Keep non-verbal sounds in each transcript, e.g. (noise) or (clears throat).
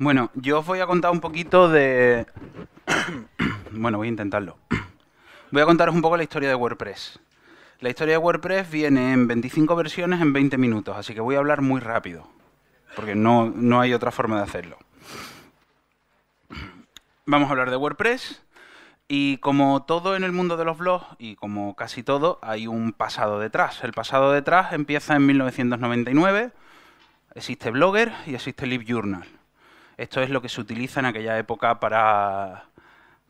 Bueno, yo os voy a contar un poquito de... (coughs) bueno, voy a intentarlo. (coughs) Voy a contaros un poco la historia de WordPress. La historia de WordPress viene en 25 versiones en 20 minutos, así que voy a hablar muy rápido, porque no, no hay otra forma de hacerlo. (coughs) Vamos a hablar de WordPress, y como todo en el mundo de los blogs, y como casi todo, hay un pasado detrás. El pasado detrás empieza en 1999, existe Blogger y existe LiveJournal. Esto es lo que se utiliza en aquella época para,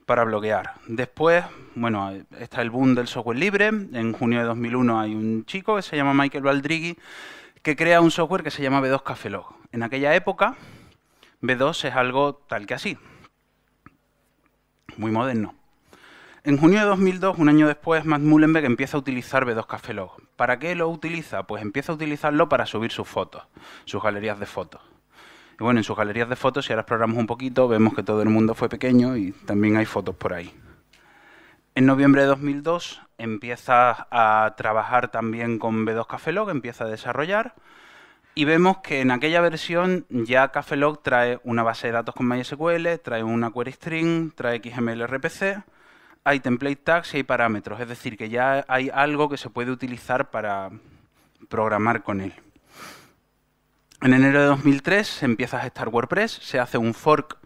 para bloguear. Después, bueno, está el boom del software libre. En junio de 2001 hay un chico que se llama Michael Baldrighi que crea un software que se llama B2 Cafelog. En aquella época, B2 es algo tal que así. Muy moderno. En junio de 2002, un año después, Matt Mullenberg empieza a utilizar B2 Cafelog. ¿Para qué lo utiliza? Pues empieza a utilizarlo para subir sus fotos, sus galerías de fotos. Y bueno, en sus galerías de fotos, si ahora exploramos un poquito, vemos que todo el mundo fue pequeño y también hay fotos por ahí. En noviembre de 2002 empieza a trabajar también con B2 Cafelog, empieza a desarrollar y vemos que en aquella versión ya Cafelog trae una base de datos con MySQL, trae una query string, trae XML RPC, hay template tags y hay parámetros, es decir, que ya hay algo que se puede utilizar para programar con él. En enero de 2003 se empieza a gestar WordPress, se hace un fork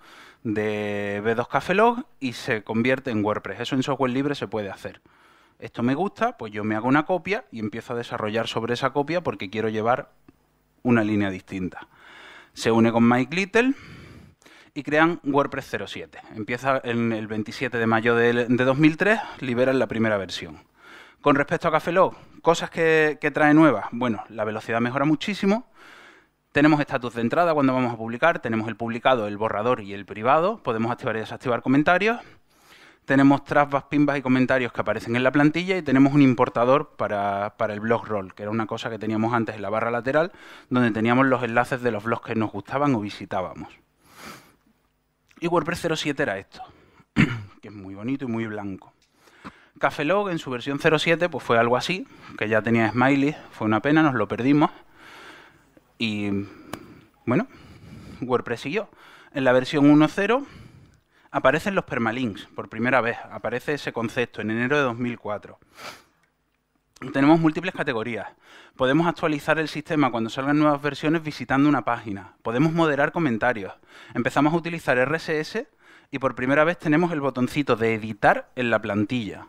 de B2 Cafelog y se convierte en WordPress. Eso en software libre se puede hacer. Esto me gusta, pues yo me hago una copia y empiezo a desarrollar sobre esa copia porque quiero llevar una línea distinta. Se une con Mike Little y crean WordPress 07. Empieza en el 27 de mayo de, 2003, liberan la primera versión. Con respecto a Cafelog, cosas que trae nuevas. Bueno, la velocidad mejora muchísimo tenemos estatus de entrada cuando vamos a publicar, tenemos el publicado, el borrador y el privado, podemos activar y desactivar comentarios, tenemos trasbas, pimbas y comentarios que aparecen en la plantilla y tenemos un importador para, el blog roll, que era una cosa que teníamos antes en la barra lateral, donde teníamos los enlaces de los blogs que nos gustaban o visitábamos. Y WordPress 07 era esto, (clears throat) que es muy bonito y muy blanco. Cafelog en su versión 07 pues fue algo así, que ya tenía smiley, fue una pena, nos lo perdimos. Y bueno, WordPress siguió. En la versión 1.0 aparecen los permalinks por primera vez. Aparece ese concepto en enero de 2004. Tenemos múltiples categorías. Podemos actualizar el sistema cuando salgan nuevas versiones visitando una página. Podemos moderar comentarios. Empezamos a utilizar RSS y por primera vez tenemos el botoncito de editar en la plantilla.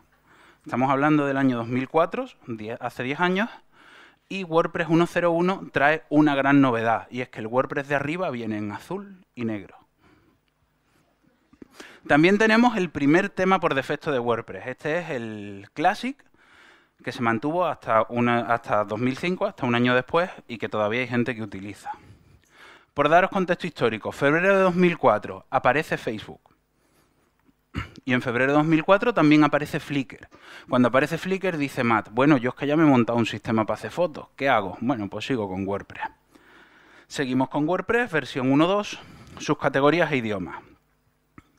Estamos hablando del año 2004, hace 10 años, y WordPress 1.0.1 trae una gran novedad, y es que el WordPress de arriba viene en azul y negro. También tenemos el primer tema por defecto de WordPress. Este es el Classic, que se mantuvo hasta, una, hasta 2005, hasta un año después, y que todavía hay gente que utiliza. Por daros contexto histórico, febrero de 2004 aparece Facebook. Y en febrero de 2004 también aparece Flickr. Cuando aparece Flickr dice Matt, bueno, yo es que ya me he montado un sistema para hacer fotos. ¿Qué hago? Bueno, pues sigo con WordPress. Seguimos con WordPress, versión 1.2, sus categorías e idiomas.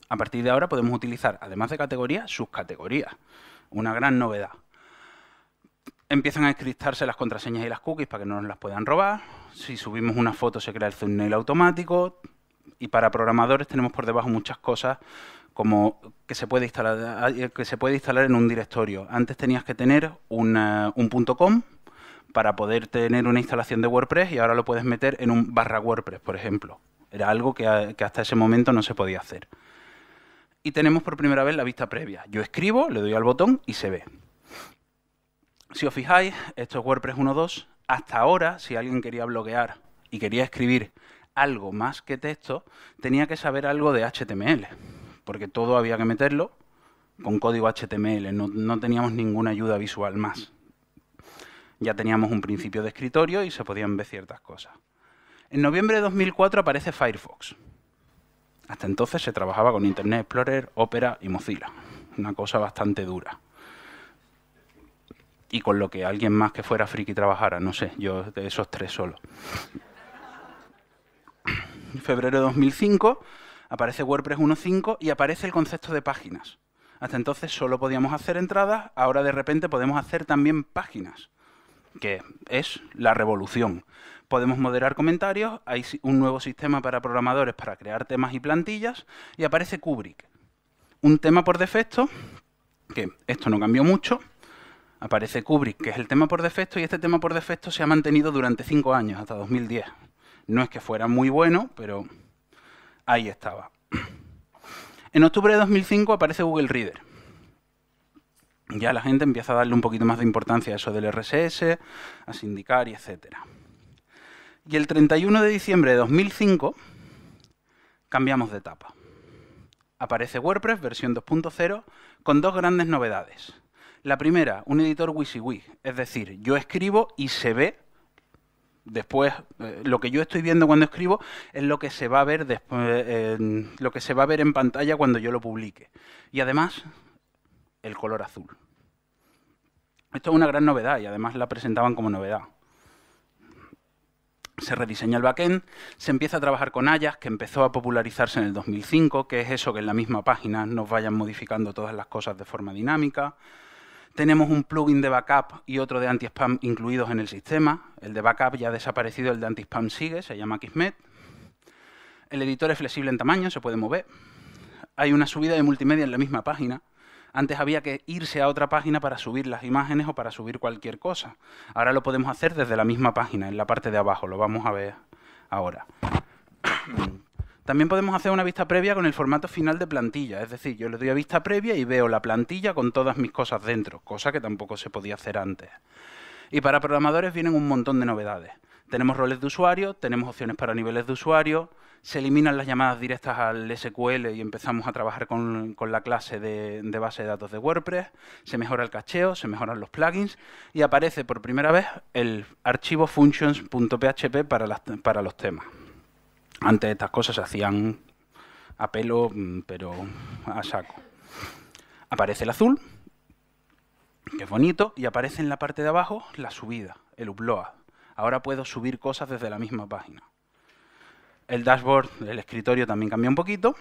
A partir de ahora podemos utilizar, además de categorías, sus categorías. Una gran novedad. Empiezan a encriptarse las contraseñas y las cookies para que no nos las puedan robar. Si subimos una foto se crea el thumbnail automático. Y para programadores tenemos por debajo muchas cosas como que se puede instalar que se puede instalar en un directorio. Antes tenías que tener un punto .com para poder tener una instalación de WordPress y ahora lo puedes meter en un barra WordPress, por ejemplo. Era algo que, que hasta ese momento no se podía hacer. Y tenemos por primera vez la vista previa. Yo escribo, le doy al botón y se ve. Si os fijáis, esto es WordPress 1.2. Hasta ahora, si alguien quería bloguear y quería escribir algo más que texto, tenía que saber algo de HTML porque todo había que meterlo con código HTML, no, teníamos ninguna ayuda visual más. Ya teníamos un principio de escritorio y se podían ver ciertas cosas. En noviembre de 2004 aparece Firefox. Hasta entonces se trabajaba con Internet Explorer, Opera y Mozilla. Una cosa bastante dura. Y con lo que alguien más que fuera friki trabajara, no sé, yo de esos tres solo. En febrero de 2005 aparece WordPress 1.5 y aparece el concepto de páginas. Hasta entonces solo podíamos hacer entradas, ahora de repente podemos hacer también páginas, que es la revolución. podemos moderar comentarios, hay un nuevo sistema para programadores para crear temas y plantillas, y aparece Kubrick. Un tema por defecto, que esto no cambió mucho, aparece Kubrick, que es el tema por defecto, y este tema por defecto se ha mantenido durante cinco años, hasta 2010. No es que fuera muy bueno, pero ahí estaba. En octubre de 2005 aparece Google Reader. Ya la gente empieza a darle un poquito más de importancia a eso del RSS, a sindicar y etcétera. Y el 31 de diciembre de 2005 cambiamos de etapa. Aparece WordPress versión 2.0 con dos grandes novedades. La primera, un editor WYSIWYG, es decir, yo escribo y se ve después eh, lo que yo estoy viendo cuando escribo es lo que se va a ver después lo que se va a ver en pantalla cuando yo lo publique. Y además el color azul. Esto es una gran novedad y además la presentaban como novedad. Se rediseña el backend, se empieza a trabajar con Ajax, que empezó a popularizarse en el 2005, que es eso que en la misma página nos vayan modificando todas las cosas de forma dinámica. Tenemos un plugin de backup y otro de anti-spam incluidos en el sistema. El de backup ya ha desaparecido, el de anti-spam sigue, se llama Kismet. El editor es flexible en tamaño, se puede mover. Hay una subida de multimedia en la misma página. Antes había que irse a otra página para subir las imágenes o para subir cualquier cosa. Ahora lo podemos hacer desde la misma página, en la parte de abajo. Lo vamos a ver ahora. También podemos hacer una vista previa con el formato final de plantilla. Es decir, yo le doy a vista previa y veo la plantilla con todas mis cosas dentro, cosa que tampoco se podía hacer antes. Y para programadores vienen un montón de novedades. Tenemos roles de usuario, tenemos opciones para niveles de usuario, se eliminan las llamadas directas al SQL y empezamos a trabajar con, la clase de, base de datos de WordPress, se mejora el cacheo, se mejoran los plugins y aparece por primera vez el archivo functions.php para, para los temas. Antes estas cosas se hacían a pelo, mm, pero a saco. Aparece el azul, que es bonito, y aparece en la parte de abajo la subida, el upload. Ahora puedo subir cosas desde la misma página. El dashboard del escritorio también cambia un poquito.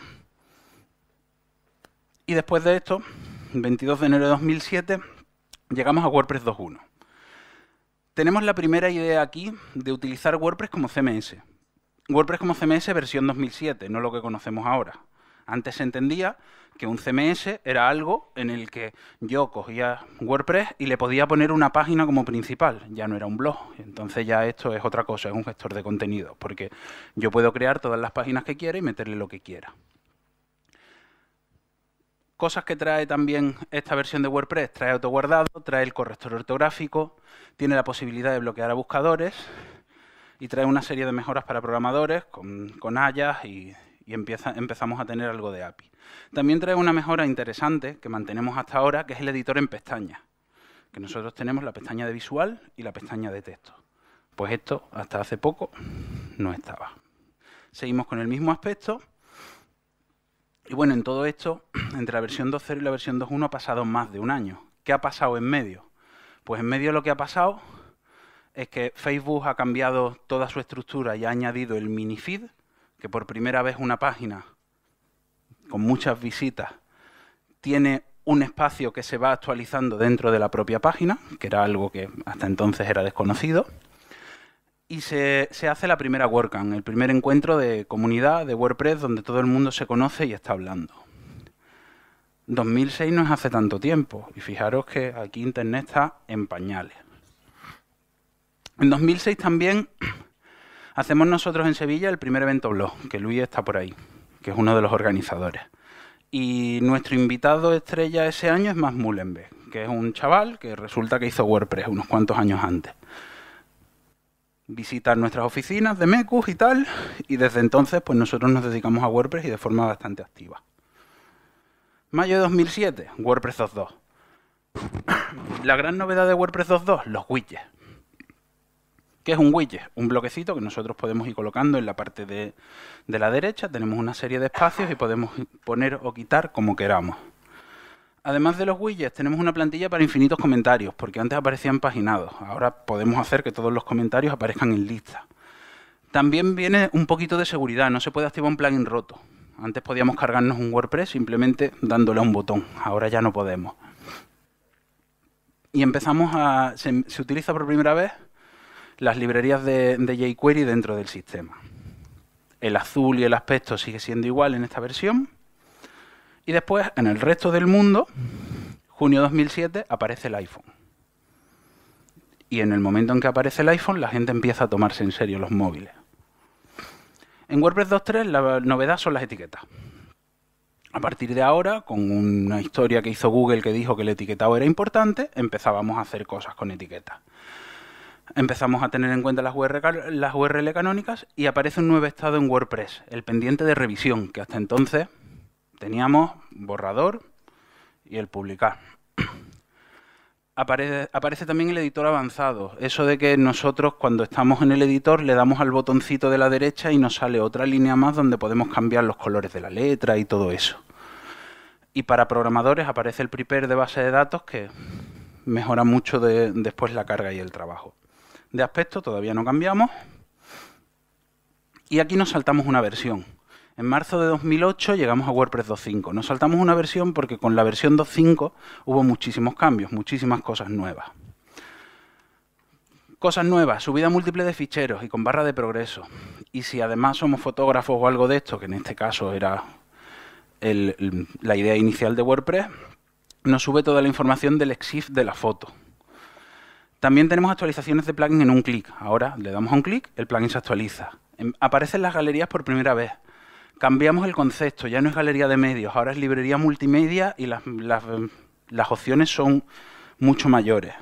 Y después de esto, 22 de enero de 2007, llegamos a WordPress 2.1. Tenemos la primera idea aquí de utilizar WordPress como CMS. WordPress como CMS versión 2007, no lo que conocemos ahora. Antes se entendía que un CMS era algo en el que yo cogía WordPress y le podía poner una página como principal, ya no era un blog. Entonces ya esto es otra cosa, es un gestor de contenido, porque yo puedo crear todas las páginas que quiera y meterle lo que quiera. Cosas que trae también esta versión de WordPress, trae autoguardado, trae el corrector ortográfico, tiene la posibilidad de bloquear a buscadores y trae una serie de mejoras para programadores con, con y y empezamos a tener algo de API. También trae una mejora interesante que mantenemos hasta ahora, que es el editor en pestañas. Que nosotros tenemos la pestaña de visual y la pestaña de texto. Pues esto hasta hace poco no estaba. Seguimos con el mismo aspecto. Y bueno, en todo esto, (clears throat) entre la versión 2.0 y la versión 2.1 ha pasado más de un año. ¿Qué ha pasado en medio? Pues en medio lo que ha pasado es que Facebook ha cambiado toda su estructura y ha añadido el mini feed, que por primera vez una página con muchas visitas tiene un espacio que se va actualizando dentro de la propia página, que era algo que hasta entonces era desconocido, y se, hace la primera WordCamp, el primer encuentro de comunidad de WordPress donde todo el mundo se conoce y está hablando. 2006 no es hace tanto tiempo, y fijaros que aquí Internet está en pañales. En 2006 también (clears throat) Hacemos nosotros en Sevilla el primer evento blog, que Luis está por ahí, que es uno de los organizadores. Y nuestro invitado estrella ese año es Max Mullenberg, que es un chaval que resulta que hizo WordPress unos cuantos años antes. Visita nuestras oficinas de Mecus y tal, y desde entonces pues nosotros nos dedicamos a WordPress y de forma bastante activa. Mayo de 2007, WordPress 2.2. (clears throat) La gran novedad de WordPress 2.2, los widgets. ¿Qué es un widget? Un bloquecito que nosotros podemos ir colocando en la parte de, la derecha. Tenemos una serie de espacios y podemos poner o quitar como queramos. Además de los widgets, tenemos una plantilla para infinitos comentarios, porque antes aparecían paginados. Ahora podemos hacer que todos los comentarios aparezcan en lista. También viene un poquito de seguridad, no se puede activar un plugin roto. Antes podíamos cargarnos un WordPress simplemente dándole a un botón, ahora ya no podemos. Y empezamos a... se utiliza por primera vez las librerías de, jQuery dentro del sistema. El azul y el aspecto sigue siendo igual en esta versión. Y después, en el resto del mundo, junio 2007, aparece el iPhone. Y en el momento en que aparece el iPhone, la gente empieza a tomarse en serio los móviles. En WordPress 2.3 la novedad son las etiquetas. A partir de ahora, con una historia que hizo Google que dijo que el etiquetado era importante, empezábamos a hacer cosas con etiquetas. Empezamos a tener en cuenta las URL, canónicas y aparece un nuevo estado en WordPress, el pendiente de revisión, que hasta entonces teníamos borrador y el publicar. Aparece, también el editor avanzado. Eso de que nosotros cuando estamos en el editor le damos al botoncito de la derecha y nos sale otra línea más donde podemos cambiar los colores de la letra y todo eso. Y para programadores aparece el prepare de base de datos que mejora mucho de, después la carga y el trabajo. De aspecto todavía no cambiamos. Y aquí nos saltamos una versión. En marzo de 2008 llegamos a WordPress 2.5. Nos saltamos una versión porque con la versión 2.5 hubo muchísimos cambios, muchísimas cosas nuevas. Cosas nuevas, subida múltiple de ficheros y con barra de progreso. Y si además somos fotógrafos o algo de esto, que en este caso era la idea inicial de WordPress, nos sube toda la información del EXIF de la foto. También tenemos actualizaciones de plugin en un clic. Ahora le damos a un clic, el plugin se actualiza. Em, aparecen las galerías por primera vez cambiamos el concepto, ya no es galería de medios, ahora es librería multimedia y las, opciones son mucho mayores.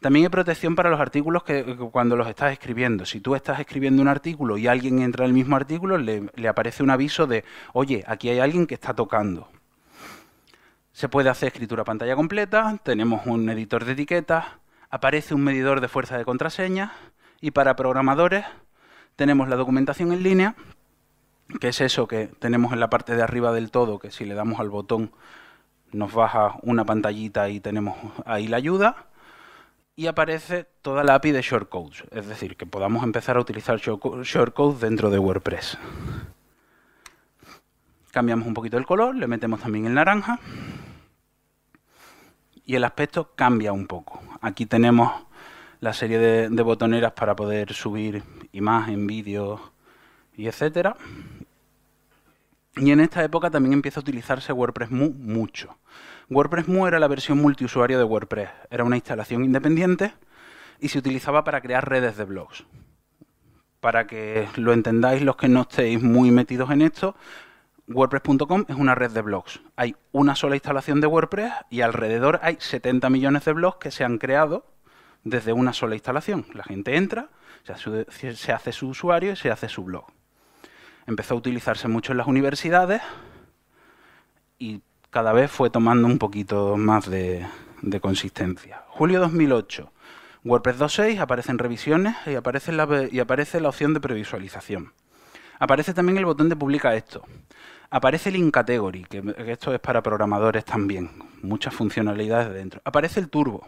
También hay protección para los artículos que, cuando los estás escribiendo. Si tú estás escribiendo un artículo y alguien entra en el mismo artículo, le aparece un aviso de, oye, aquí hay alguien que está tocando. Se puede hacer escritura pantalla completa, tenemos un editor de etiquetas, aparece un medidor de fuerza de contraseña y para programadores tenemos la documentación en línea que es eso que tenemos en la parte de arriba del todo, que si le damos al botón nos baja una pantallita y tenemos ahí la ayuda. Y aparece toda la API de shortcodes, es decir, que podamos empezar a utilizar shortcodes dentro de WordPress. Cambiamos un poquito el color, le metemos también el naranja. Y el aspecto cambia un poco. Aquí tenemos la serie de, botoneras para poder subir imagen, vídeo y etcétera. Y en esta época también empieza a utilizarse WordPress Mu mucho. WordPress Mu era la versión multiusuario de WordPress. Era una instalación independiente y se utilizaba para crear redes de blogs. Para que lo entendáis los que no estéis muy metidos en esto, WordPress.com es una red de blogs. Hay una sola instalación de WordPress y alrededor hay 70 millones de blogs que se han creado desde una sola instalación. La gente entra, se hace su usuario y se hace su blog empezó a utilizarse mucho en las universidades y cada vez fue tomando un poquito más de, consistencia. Julio 2008, WordPress 2.6 aparecen revisiones y aparece, la, y aparece la opción de previsualización. Aparece también el botón de publica esto. Aparece el InCategory, que, esto es para programadores también. Muchas funcionalidades dentro. Aparece el turbo.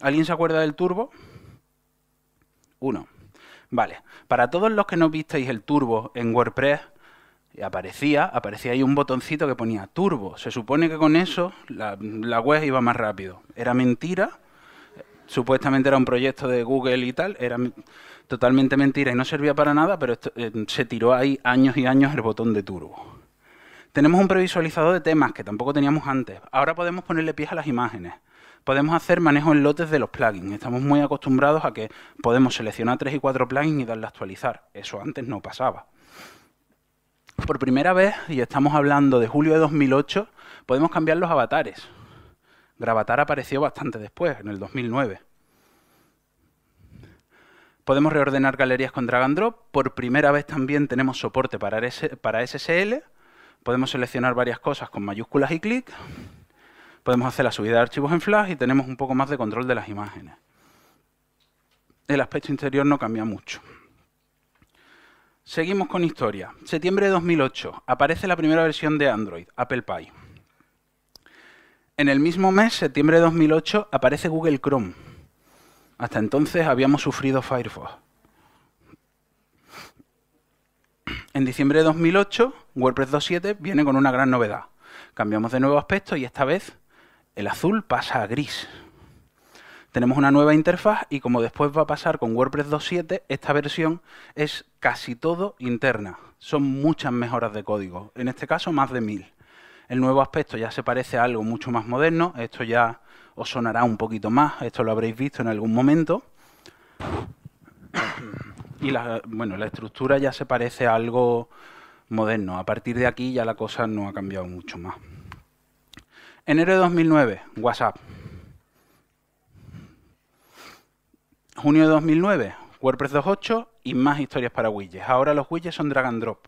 ¿Alguien se acuerda del turbo? Uno. Vale, para todos los que no visteis el turbo en WordPress, aparecía, aparecía ahí un botoncito que ponía turbo. Se supone que con eso la, web iba más rápido. Era mentira, supuestamente era un proyecto de Google y tal, era totalmente mentira y no servía para nada, pero eh, se tiró ahí años y años el botón de turbo. Tenemos un previsualizador de temas que tampoco teníamos antes. Ahora podemos ponerle pies a las imágenes podemos hacer manejo en lotes de los plugins. Estamos muy acostumbrados a que podemos seleccionar tres y cuatro plugins y darle a actualizar. Eso antes no pasaba. Por primera vez, y estamos hablando de julio de 2008, podemos cambiar los avatares. Gravatar apareció bastante después, en el 2009. Podemos reordenar galerías con drag and drop. Por primera vez también tenemos soporte para, SSL. Podemos seleccionar varias cosas con mayúsculas y clic podemos hacer la subida de archivos en Flash y tenemos un poco más de control de las imágenes. El aspecto interior no cambia mucho. Seguimos con historia. Septiembre de 2008. Aparece la primera versión de Android, Apple Pie. En el mismo mes, septiembre de 2008, aparece Google Chrome. Hasta entonces habíamos sufrido Firefox. En diciembre de 2008, WordPress 2.7 viene con una gran novedad. Cambiamos de nuevo aspecto y esta vez el azul pasa a gris. Tenemos una nueva interfaz y como después va a pasar con WordPress 2.7, esta versión es casi todo interna. Son muchas mejoras de código, en este caso más de mil. El nuevo aspecto ya se parece a algo mucho más moderno, esto ya os sonará un poquito más, esto lo habréis visto en algún momento. Y la, bueno, la estructura ya se parece a algo moderno. A partir de aquí ya la cosa no ha cambiado mucho más. Enero de 2009, WhatsApp. Junio de 2009, WordPress 2.8 y más historias para widgets. Ahora los widgets son drag and drop.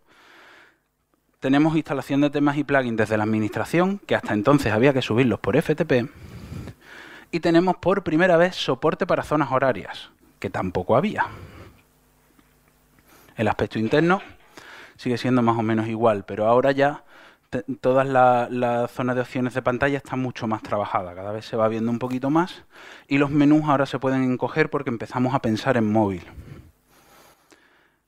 Tenemos instalación de temas y plugins desde la administración, que hasta entonces había que subirlos por FTP. Y tenemos por primera vez soporte para zonas horarias, que tampoco había. El aspecto interno sigue siendo más o menos igual, pero ahora ya todas las zonas de opciones de pantalla están mucho más trabajadas, cada vez se va viendo un poquito más y los menús ahora se pueden encoger porque empezamos a pensar en móvil.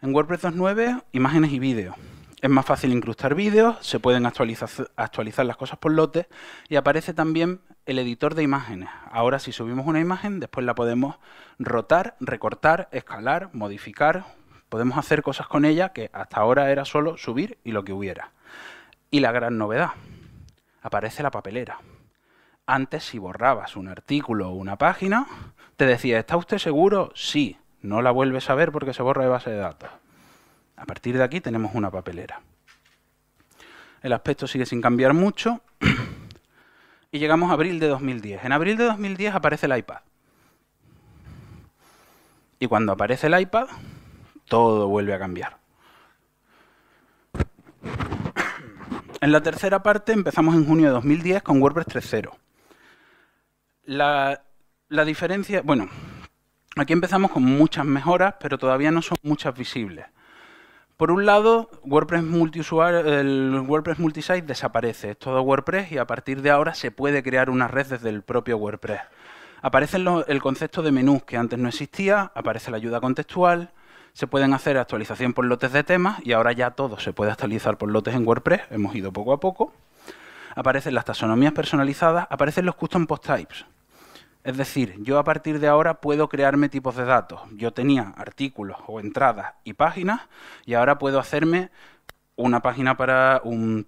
En WordPress 2.9, imágenes y vídeos. Es más fácil incrustar vídeos, se pueden actualizar, las cosas por lotes y aparece también el editor de imágenes. Ahora si subimos una imagen, después la podemos rotar, recortar, escalar, modificar. Podemos hacer cosas con ella que hasta ahora era solo subir y lo que hubiera. Y la gran novedad, aparece la papelera. Antes, si borrabas un artículo o una página, te decía, ¿está usted seguro? Sí. No la vuelves a ver porque se borra de base de datos. A partir de aquí tenemos una papelera. El aspecto sigue sin cambiar mucho. (clears throat) y llegamos a abril de 2010. En abril de 2010 aparece el iPad. Y cuando aparece el iPad, todo vuelve a cambiar. (clears throat) En la tercera parte empezamos en junio de 2010 con WordPress 3.0. La, la diferencia, bueno, aquí empezamos con muchas mejoras, pero todavía no son muchas visibles. Por un lado, WordPress multiusuario, el WordPress multisite desaparece, es todo WordPress y a partir de ahora se puede crear una red desde el propio WordPress. Aparece el concepto de menús que antes no existía, aparece la ayuda contextual, se pueden hacer actualización por lotes de temas y ahora ya todo se puede actualizar por lotes en WordPress, hemos ido poco a poco. Aparecen las taxonomías personalizadas, aparecen los custom post types. Es decir, yo a partir de ahora puedo crearme tipos de datos. Yo tenía artículos o entradas y páginas y ahora puedo hacerme una página para un,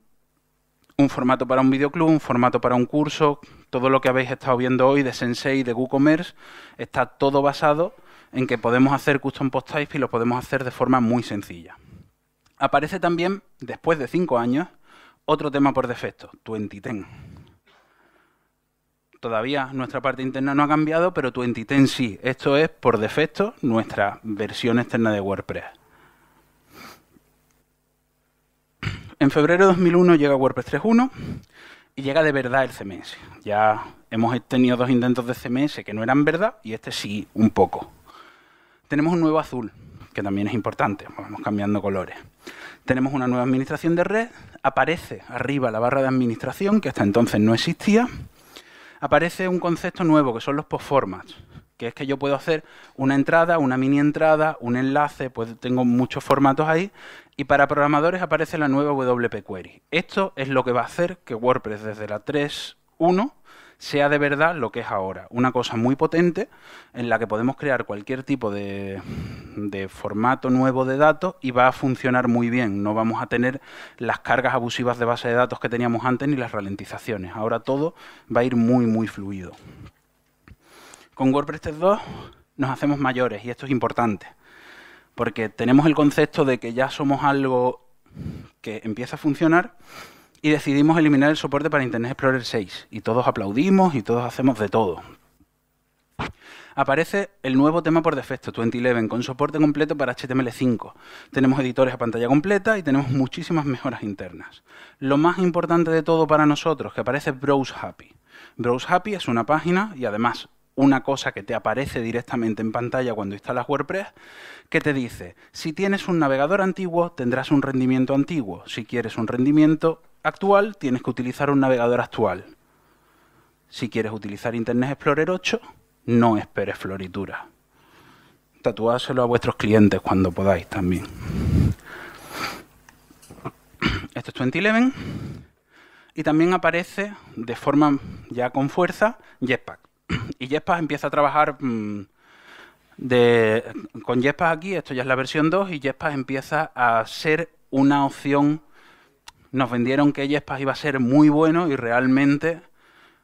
formato para un videoclub, un formato para un curso, todo lo que habéis estado viendo hoy de Sensei, de WooCommerce, está todo basado en que podemos hacer custom post types y lo podemos hacer de forma muy sencilla. Aparece también, después de cinco años, otro tema por defecto, 2010. Todavía nuestra parte interna no ha cambiado, pero 2010 sí. Esto es, por defecto, nuestra versión externa de WordPress. En febrero de 2001 llega WordPress 3.1 y llega de verdad el CMS. Ya hemos tenido dos intentos de CMS que no eran verdad y este sí, un poco. Tenemos un nuevo azul, que también es importante, vamos cambiando colores. Tenemos una nueva administración de red, aparece arriba la barra de administración, que hasta entonces no existía. Aparece un concepto nuevo, que son los postformats, que es que yo puedo hacer una entrada, una mini entrada, un enlace, pues tengo muchos formatos ahí, y para programadores aparece la nueva WP Query. Esto es lo que va a hacer que WordPress desde la 3.1 sea de verdad lo que es ahora. Una cosa muy potente en la que podemos crear cualquier tipo de, formato nuevo de datos y va a funcionar muy bien. No vamos a tener las cargas abusivas de base de datos que teníamos antes ni las ralentizaciones. Ahora todo va a ir muy, muy fluido. Con WordPress 3.2 nos hacemos mayores y esto es importante porque tenemos el concepto de que ya somos algo que empieza a funcionar y decidimos eliminar el soporte para Internet Explorer 6. Y todos aplaudimos y todos hacemos de todo. Aparece el nuevo tema por defecto, 2011, con soporte completo para HTML5. Tenemos editores a pantalla completa y tenemos muchísimas mejoras internas. Lo más importante de todo para nosotros, que aparece Browse Happy. Browse Happy es una página y además una cosa que te aparece directamente en pantalla cuando instalas WordPress, que te dice, si tienes un navegador antiguo, tendrás un rendimiento antiguo. Si quieres un rendimiento actual, tienes que utilizar un navegador actual. Si quieres utilizar Internet Explorer 8, no esperes floritura. Tatuáselo a vuestros clientes cuando podáis también. Esto es 2011 y también aparece de forma ya con fuerza Jetpack. Y Jetpack empieza a trabajar mm, con Jetpack aquí, esto ya es la versión 2, y Jetpack empieza a ser una opción. Nos vendieron que Jetpack iba a ser muy bueno y realmente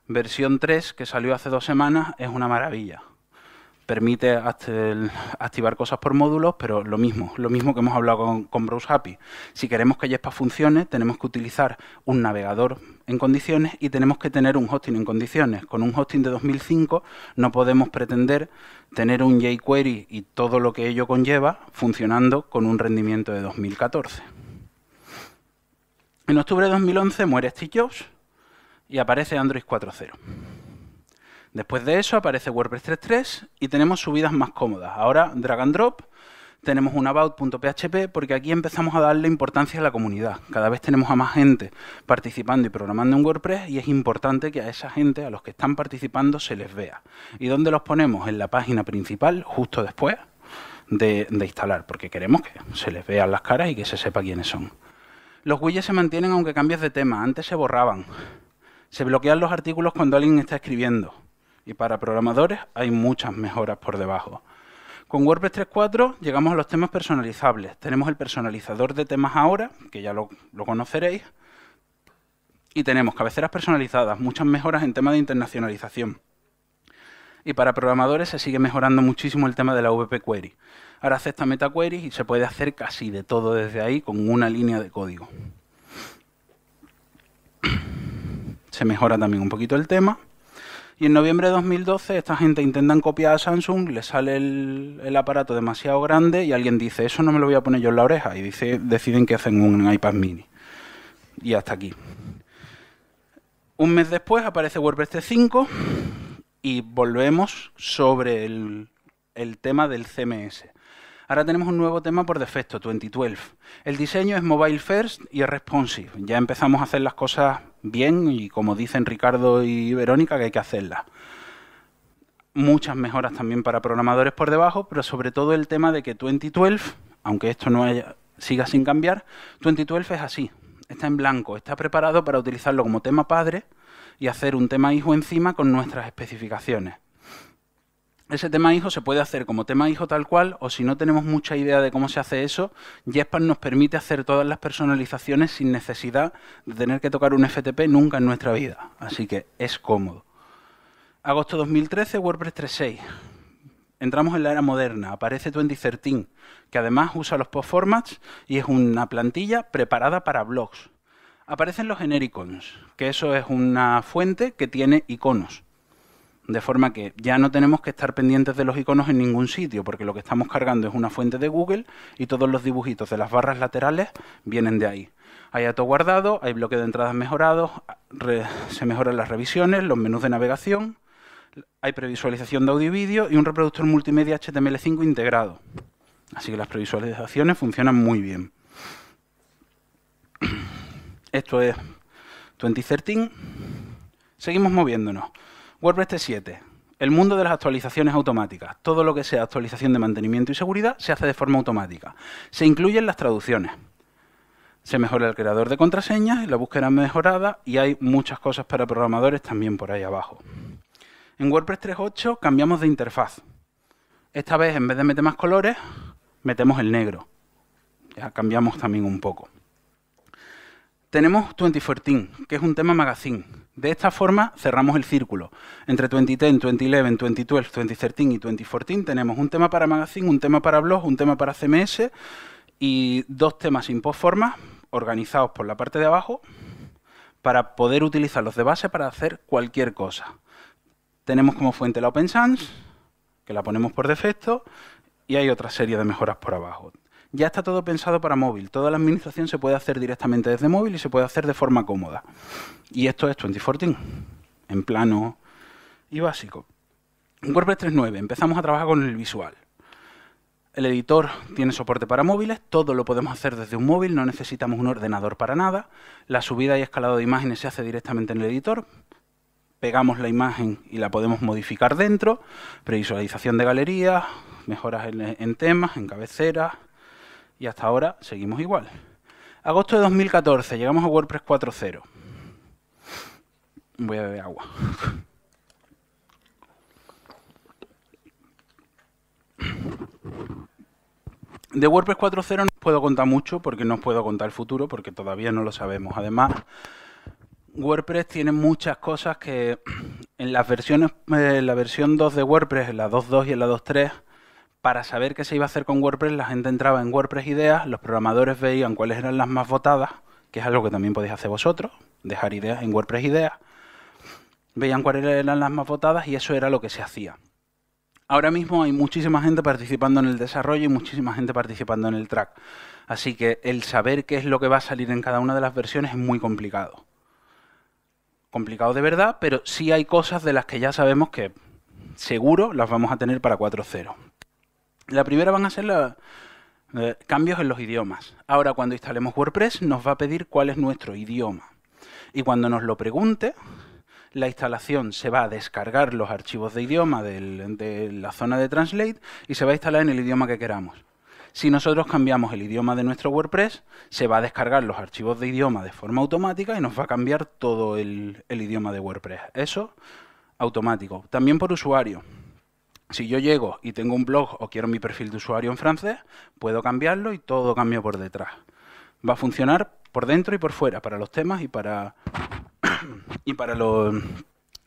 versión 3, que salió hace dos semanas, es una maravilla permite activar cosas por módulos, pero lo mismo, lo mismo que hemos hablado con, con Browse Happy. Si queremos que Jetpack funcione, tenemos que utilizar un navegador en condiciones y tenemos que tener un hosting en condiciones. Con un hosting de 2005 no podemos pretender tener un jQuery y todo lo que ello conlleva funcionando con un rendimiento de 2014. En octubre de 2011 muere Steve Jobs y aparece Android 4.0. Después de eso aparece WordPress 3.3 y tenemos subidas más cómodas. Ahora drag and drop, tenemos un about.php porque aquí empezamos a darle importancia a la comunidad. Cada vez tenemos a más gente participando y programando en WordPress y es importante que a esa gente, a los que están participando, se les vea. ¿Y dónde los ponemos? En la página principal, justo después de, de instalar, porque queremos que se les vean las caras y que se sepa quiénes son. Los widgets se mantienen aunque cambies de tema. Antes se borraban. Se bloquean los artículos cuando alguien está escribiendo y para programadores hay muchas mejoras por debajo. Con WordPress 3.4 llegamos a los temas personalizables. Tenemos el personalizador de temas ahora, que ya lo, conoceréis, y tenemos cabeceras personalizadas, muchas mejoras en tema de internacionalización. Y para programadores se sigue mejorando muchísimo el tema de la VP Query. Ahora acepta MetaQuery y se puede hacer casi de todo desde ahí con una línea de código. Se mejora también un poquito el tema. Y en noviembre de 2012 esta gente intentan copiar a Samsung, le sale el, aparato demasiado grande y alguien dice, eso no me lo voy a poner yo en la oreja. Y dice, deciden que hacen un iPad mini. Y hasta aquí. Un mes después aparece WordPress 5 y volvemos sobre el tema del CMS. Ahora tenemos un nuevo tema por defecto, 2012. El diseño es mobile first y es responsive. Ya empezamos a hacer las cosas bien y como dicen Ricardo y Verónica que hay que hacerlas. Muchas mejoras también para programadores por debajo, pero sobre todo el tema de que 2012, aunque esto no siga sin cambiar, 2012 es así, está en blanco, está preparado para utilizarlo como tema padre y hacer un tema hijo encima con nuestras especificaciones ese tema hijo se puede hacer como tema hijo tal cual, o si no tenemos mucha idea de cómo se hace eso, Jetpack nos permite hacer todas las personalizaciones sin necesidad de tener que tocar un FTP nunca en nuestra vida. Así que es cómodo. Agosto 2013, WordPress 3.6. Entramos en la era moderna, aparece 2013, que además usa los post formats y es una plantilla preparada para blogs. Aparecen los genericons, que eso es una fuente que tiene iconos de forma que ya no tenemos que estar pendientes de los iconos en ningún sitio, porque lo que estamos cargando es una fuente de Google y todos los dibujitos de las barras laterales vienen de ahí. Hay auto guardado, hay bloque de entradas mejorados, se mejoran las revisiones, los menús de navegación, hay previsualización de audio y vídeo y un reproductor multimedia HTML5 integrado. Así que las previsualizaciones funcionan muy bien. Esto es 2013. Seguimos moviéndonos. WordPress 7. El mundo de las actualizaciones automáticas. Todo lo que sea actualización de mantenimiento y seguridad se hace de forma automática. Se incluyen las traducciones. Se mejora el creador de contraseñas, la búsqueda mejorada y hay muchas cosas para programadores también por ahí abajo. En WordPress 3.8 cambiamos de interfaz. Esta vez en vez de meter más colores, metemos el negro. Ya cambiamos también un poco. Tenemos 2014, que es un tema magazine. De esta forma cerramos el círculo. Entre 2010, 2011, 2012, 2013 y 2014 tenemos un tema para magazine, un tema para blog, un tema para CMS y dos temas sin postformas organizados por la parte de abajo para poder utilizarlos de base para hacer cualquier cosa. Tenemos como fuente la Open Sans, que la ponemos por defecto, y hay otra serie de mejoras por abajo ya está todo pensado para móvil. Toda la administración se puede hacer directamente desde móvil y se puede hacer de forma cómoda. Y esto es 2014, en plano y básico. En WordPress 3.9 empezamos a trabajar con el visual. El editor tiene soporte para móviles, todo lo podemos hacer desde un móvil, no necesitamos un ordenador para nada. La subida y escalado de imágenes se hace directamente en el editor. Pegamos la imagen y la podemos modificar dentro. Previsualización de galerías, mejoras en, en temas, en cabeceras, y hasta ahora seguimos igual. Agosto de 2014, llegamos a WordPress 4.0. Voy a beber agua. De WordPress 4.0 no os puedo contar mucho porque no os puedo contar el futuro porque todavía no lo sabemos. Además, WordPress tiene muchas cosas que en las versiones, eh, la versión 2 de WordPress, en la 2.2 y en la 2.3, para saber qué se iba a hacer con WordPress, la gente entraba en WordPress Ideas, los programadores veían cuáles eran las más votadas, que es algo que también podéis hacer vosotros, dejar ideas en WordPress Ideas, veían cuáles eran las más votadas y eso era lo que se hacía. Ahora mismo hay muchísima gente participando en el desarrollo y muchísima gente participando en el track. Así que el saber qué es lo que va a salir en cada una de las versiones es muy complicado. Complicado de verdad, pero sí hay cosas de las que ya sabemos que seguro las vamos a tener para 4.0. La primera van a ser eh, cambios en los idiomas. Ahora cuando instalemos WordPress nos va a pedir cuál es nuestro idioma. Y cuando nos lo pregunte, la instalación se va a descargar los archivos de idioma de la zona de Translate y se va a instalar en el idioma que queramos. Si nosotros cambiamos el idioma de nuestro WordPress, se va a descargar los archivos de idioma de forma automática y nos va a cambiar todo el, el idioma de WordPress. Eso automático. También por usuario. Si yo llego y tengo un blog o quiero mi perfil de usuario en francés, puedo cambiarlo y todo cambia por detrás. Va a funcionar por dentro y por fuera, para los temas y para (coughs) y para, los,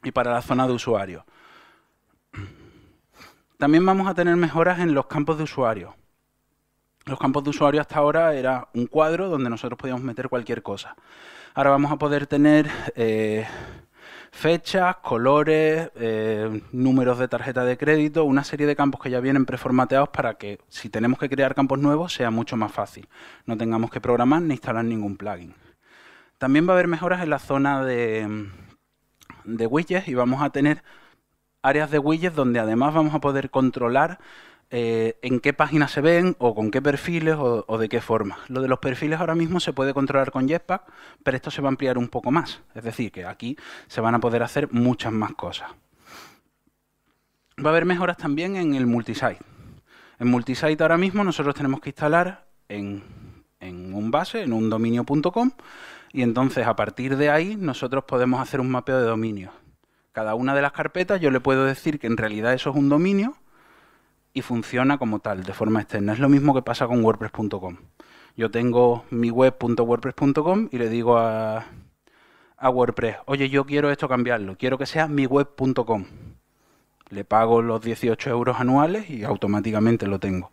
y para la zona de usuario. También vamos a tener mejoras en los campos de usuario. Los campos de usuario hasta ahora era un cuadro donde nosotros podíamos meter cualquier cosa. Ahora vamos a poder tener eh, fechas, colores, eh, números de tarjeta de crédito, una serie de campos que ya vienen preformateados para que si tenemos que crear campos nuevos sea mucho más fácil. No tengamos que programar ni instalar ningún plugin. También va a haber mejoras en la zona de, de widgets y vamos a tener áreas de widgets donde además vamos a poder controlar eh, en qué páginas se ven o con qué perfiles o, de qué forma. Lo de los perfiles ahora mismo se puede controlar con Jetpack, pero esto se va a ampliar un poco más. Es decir, que aquí se van a poder hacer muchas más cosas. Va a haber mejoras también en el multisite. En multisite ahora mismo nosotros tenemos que instalar en, en un base, en un dominio.com, y entonces a partir de ahí nosotros podemos hacer un mapeo de dominios. Cada una de las carpetas yo le puedo decir que en realidad eso es un dominio y funciona como tal, de forma externa. Es lo mismo que pasa con WordPress.com. Yo tengo mi web.wordpress.com y le digo a, a WordPress, oye, yo quiero esto cambiarlo, quiero que sea mi web.com. Le pago los 18 euros anuales y automáticamente lo tengo.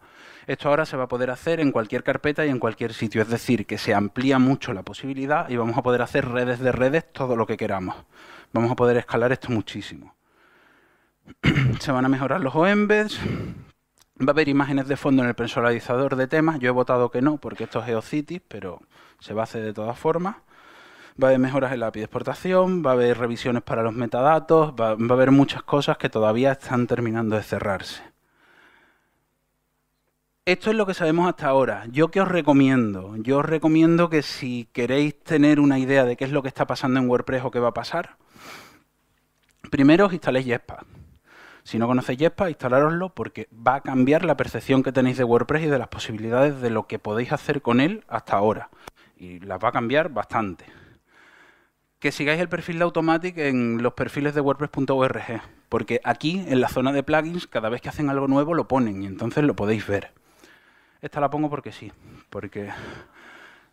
Esto ahora se va a poder hacer en cualquier carpeta y en cualquier sitio, es decir, que se amplía mucho la posibilidad y vamos a poder hacer redes de redes todo lo que queramos. Vamos a poder escalar esto muchísimo. (clears throat) se van a mejorar los embeds. Va a haber imágenes de fondo en el personalizador de temas. Yo he votado que no, porque esto es GeoCities, pero se va a hacer de todas formas. Va a haber mejoras en la API de exportación, va a haber revisiones para los metadatos, va, a haber muchas cosas que todavía están terminando de cerrarse. Esto es lo que sabemos hasta ahora. ¿Yo qué os recomiendo? Yo os recomiendo que si queréis tener una idea de qué es lo que está pasando en WordPress o qué va a pasar, primero os instaléis Jetpack. Si no conocéis Jetpack, instalároslo porque va a cambiar la percepción que tenéis de WordPress y de las posibilidades de lo que podéis hacer con él hasta ahora. Y las va a cambiar bastante. Que sigáis el perfil de Automatic en los perfiles de WordPress.org, porque aquí, en la zona de plugins, cada vez que hacen algo nuevo lo ponen y entonces lo podéis ver. Esta la pongo porque sí, porque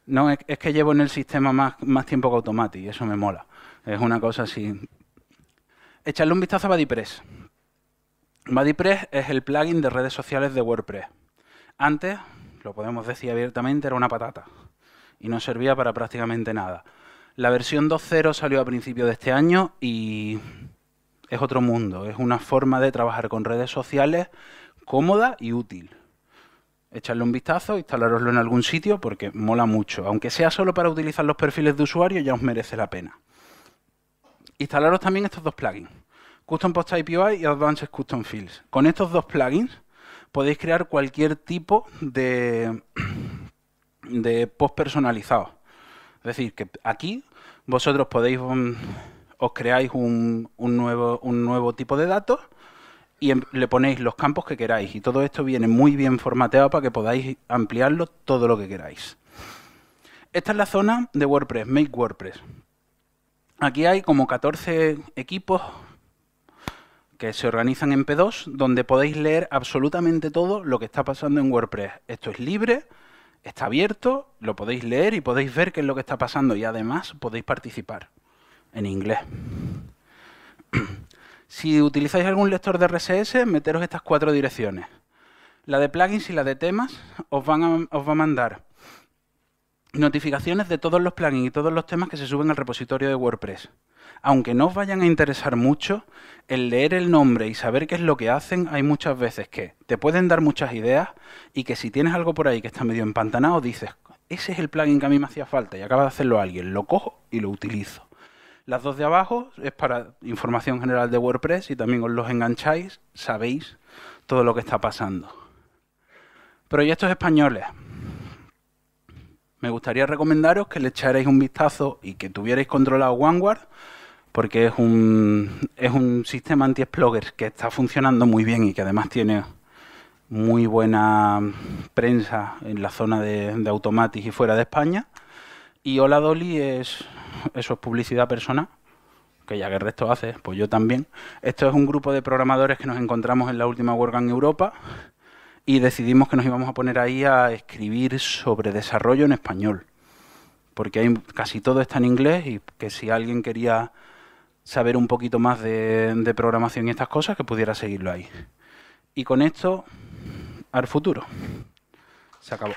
no es, que llevo en el sistema más, más tiempo que Automatic y eso me mola. Es una cosa así. Echarle un vistazo a BuddyPress. BuddyPress es el plugin de redes sociales de WordPress. Antes, lo podemos decir abiertamente, era una patata y no servía para prácticamente nada. La versión 2.0 salió a principios de este año y es otro mundo. Es una forma de trabajar con redes sociales cómoda y útil echarle un vistazo, instalároslo en algún sitio porque mola mucho. Aunque sea solo para utilizar los perfiles de usuario, ya os merece la pena. Instalaros también estos dos plugins, Custom Post API y Advanced Custom Fields. Con estos dos plugins podéis crear cualquier tipo de, de post personalizado. Es decir, que aquí vosotros podéis, um, os creáis un, un, nuevo, un nuevo tipo de datos y em, le ponéis los campos que queráis. Y todo esto viene muy bien formateado para que podáis ampliarlo todo lo que queráis. Esta es la zona de WordPress, Make WordPress. Aquí hay como 14 equipos se organizan en P2, donde podéis leer absolutamente todo lo que está pasando en WordPress. Esto es libre, está abierto, lo podéis leer y podéis ver qué es lo que está pasando y además podéis participar en inglés. (clears throat) si utilizáis algún lector de RSS, meteros estas cuatro direcciones. La de plugins y la de temas os, van os va a mandar notificaciones de todos los plugins y todos los temas que se suben al repositorio de WordPress. Aunque no os vayan a interesar mucho, el leer el nombre y saber qué es lo que hacen, hay muchas veces que te pueden dar muchas ideas y que si tienes algo por ahí que está medio empantanado, dices, ese es el plugin que a mí me hacía falta y acaba de hacerlo alguien, lo cojo y lo utilizo. Las dos de abajo es para información general de WordPress y también os los engancháis, sabéis todo lo que está pasando. Proyectos españoles me gustaría recomendaros que le echarais un vistazo y que tuvierais controlado OneWard, porque es un, es un sistema anti-explorer que está funcionando muy bien y que además tiene muy buena prensa en la zona de, de Automatic y fuera de España. Y Hola Dolly es, eso es publicidad personal, que ya que el resto hace, pues yo también. Esto es un grupo de programadores que nos encontramos en la última WordCamp Europa y decidimos que nos íbamos a poner ahí a escribir sobre desarrollo en español, porque hay, casi todo está en inglés y que si alguien quería saber un poquito más de, programación y estas cosas, que pudiera seguirlo ahí. Y con esto, al futuro. Se acabó.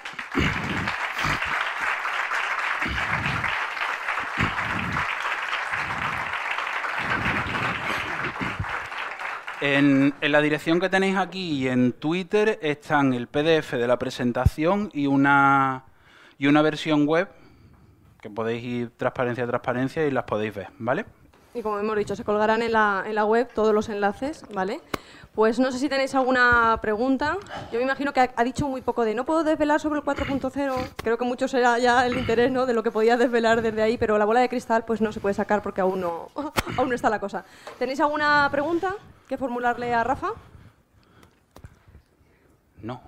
En, la dirección que tenéis aquí y en Twitter están el PDF de la presentación y una, y una versión web que podéis ir transparencia a transparencia y las podéis ver, ¿vale? Y como hemos dicho, se colgarán en la, en la web todos los enlaces, ¿vale? Pues no sé si tenéis alguna pregunta. Yo me imagino que ha, dicho muy poco de no puedo desvelar sobre el 4.0. Creo que mucho será ya el interés ¿no? de lo que podía desvelar desde ahí, pero la bola de cristal pues no se puede sacar porque aún no, (laughs) aún no está la cosa. ¿Tenéis alguna pregunta que formularle a Rafa? No.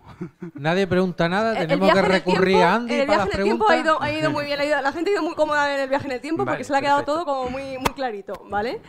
Nadie pregunta nada, tenemos que recurrir a Andy el para viaje en el tiempo preguntas. ha ido, muy bien, la gente ha ido muy cómoda en el viaje en el tiempo Vale, porque se le ha quedado perfecto. todo como muy, muy clarito, ¿vale?